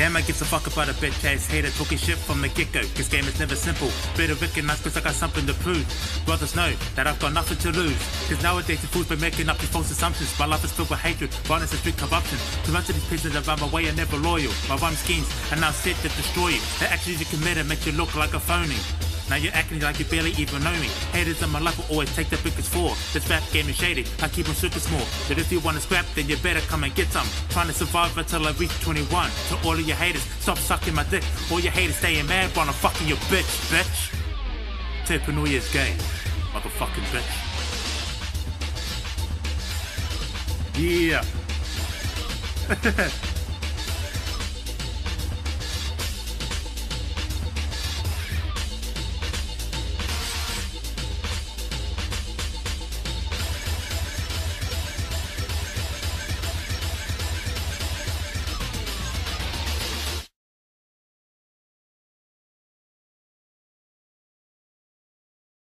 Damn, I give a fuck about a bitch ass hater talking shit from the get go. This game is never simple. Better recognize cause I got something to prove. Brothers know that I've got nothing to lose. Cause nowadays the fool's been making up these false assumptions. My life is filled with hatred, violence, and street corruption. Too much of these prisoners around my way are never loyal. My rhyme schemes are now set to destroy you. The actions you committed make you look like a phony. Now you're acting like you barely even know me. Haters in my life will always take the biggest for. This rap game is shady, I keep on super small. But if you wanna scrap, then you better come and get some. Trying to survive until I reach 21. To all of your haters, stop sucking my dick. All your haters staying mad while I'm fucking your bitch, bitch. Taupo Nui A Tia's gay, motherfucking bitch. Yeah.